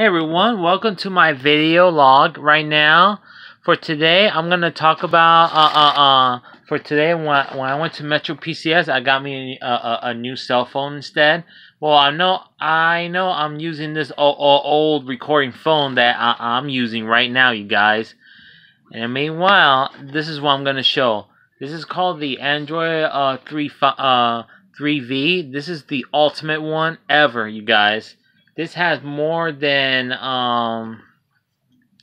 Hey everyone, welcome to my video log right now. For today, I'm going to talk about, uh, uh, uh, for today, when, I, when I went to Metro PCS, I got me a, a, a, new cell phone instead. Well, I know, I know I'm using this old, old recording phone that I, am using right now, you guys. And meanwhile, this is what I'm going to show. This is called the Android uh, 3, uh, 3V. This is the ultimate one ever, you guys. This has more than, um,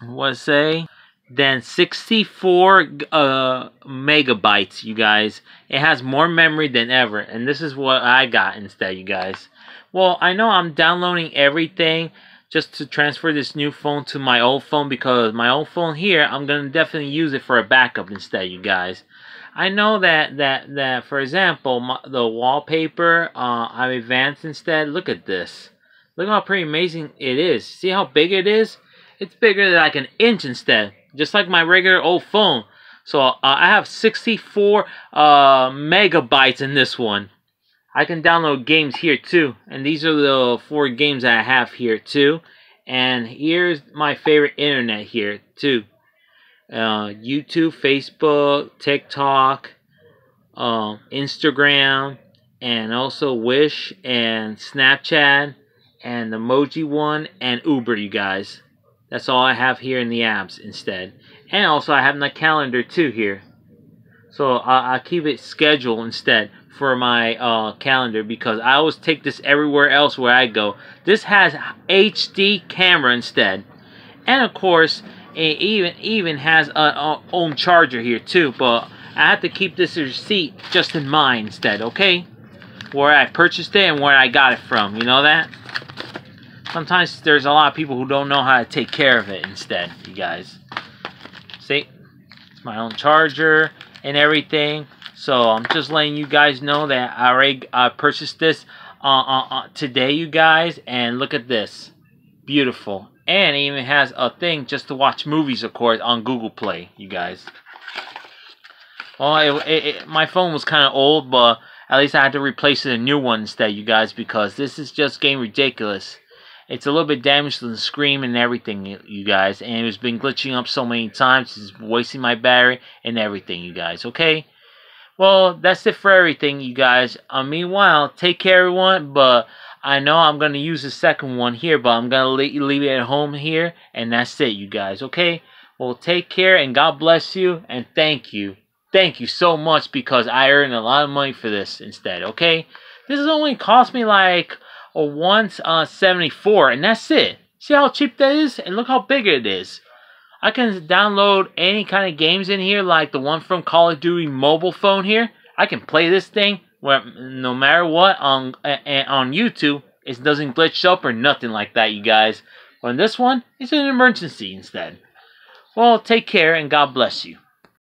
what say, than 64 uh, megabytes, you guys. It has more memory than ever, and this is what I got instead, you guys. Well, I know I'm downloading everything just to transfer this new phone to my old phone because my old phone here, I'm going to definitely use it for a backup instead, you guys. I know that, that, that for example, my, the wallpaper, uh, I've advanced instead. Look at this. Look how pretty amazing it is. See how big it is? It's bigger than like an inch instead. Just like my regular old phone. So uh, I have 64 uh, megabytes in this one. I can download games here too. And these are the four games that I have here too. And here's my favorite internet here too. Uh, YouTube, Facebook, TikTok, uh, Instagram, and also Wish and Snapchat and the Emoji one and Uber, you guys. That's all I have here in the apps instead. And also I have my calendar too here. So I, I keep it scheduled instead for my uh, calendar because I always take this everywhere else where I go. This has HD camera instead. And of course, it even even has a, own charger here too. But I have to keep this receipt just in mind instead, okay? Where I purchased it and where I got it from. You know that? Sometimes there's a lot of people who don't know how to take care of it instead, you guys. See? It's my own charger and everything. So I'm just letting you guys know that I already uh, purchased this uh, uh, uh, today, you guys. And look at this. Beautiful. And it even has a thing just to watch movies, of course, on Google Play, you guys. Well, it, it, it, my phone was kind of old, but at least I had to replace it a new one instead, you guys, because this is just getting ridiculous. It's a little bit damaged to the screen and everything, you guys. And it's been glitching up so many times. It's wasting my battery and everything, you guys. Okay? Well, that's it for everything, you guys. Uh, meanwhile, take care, everyone. But I know I'm going to use the second one here. But I'm going to leave it at home here. And that's it, you guys. Okay? Well, take care and God bless you. And thank you. Thank you so much because I earned a lot of money for this instead. Okay? This has only cost me like or 174, uh, and that's it. See how cheap that is? And look how big it is. I can download any kind of games in here, like the one from Call of Duty mobile phone here. I can play this thing where no matter what on on YouTube, it doesn't glitch up or nothing like that, you guys. On this one, it's an emergency instead. Well, take care and God bless you.